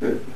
Good.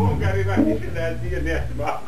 Ongarira kişiler diye ne yapma.